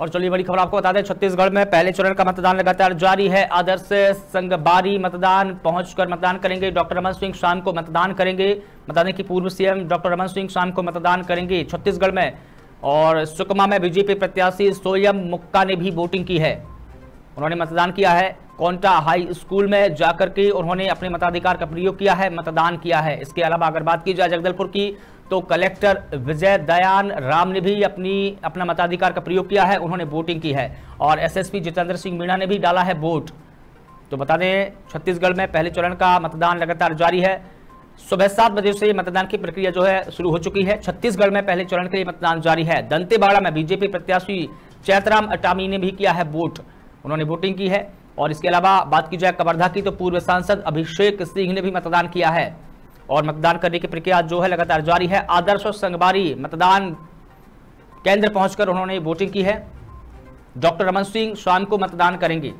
और चलिए बड़ी खबर आपको बता दें, छत्तीसगढ़ में पहले चरण का मतदान लगातार जारी है। आदर्श संगबारी मतदान, पहुंचकर मतदान करेंगे। डॉक्टर रमन सिंह शाम को मतदान करेंगे। बताने की पूर्व सीएम डॉक्टर रमन सिंह शाम को मतदान करेंगे छत्तीसगढ़ में। और सुकमा में बीजेपी प्रत्याशी सोयम मुक्का ने भी वोटिंग की है। उन्होंने मतदान किया है कोंटा हाई स्कूल में जाकर के उन्होंने अपने मताधिकार का प्रयोग किया है, मतदान किया है। इसके अलावा अगर बात की जाए जगदलपुर की तो कलेक्टर विजय दयान राम ने भी अपनी, अपना मताधिकार का प्रयोग किया है, उन्होंने वोटिंग की है। और एसएसपी जितेंद्र सिंह मीणा ने भी डाला है वोट। तो बता दें, छत्तीसगढ़ में पहले चरण का मतदान लगातार जारी है। सुबह सात बजे से मतदान की प्रक्रिया जो है, शुरू हो चुकी है। छत्तीसगढ़ में पहले चरण के लिए मतदान जारी है। दंतेवाड़ा में बीजेपी प्रत्याशी चैतराम अटामी ने भी किया है वोट। उन्होंने वोटिंग की है। और इसके अलावा बात की जाए कवर्धा की तो पूर्व सांसद अभिषेक सिंह ने भी मतदान किया है। और मतदान करने की प्रक्रिया जो है लगातार जारी है। आदर्श और मतदान केंद्र पहुंचकर उन्होंने वोटिंग की है। डॉक्टर रमन सिंह शाम को मतदान करेंगे।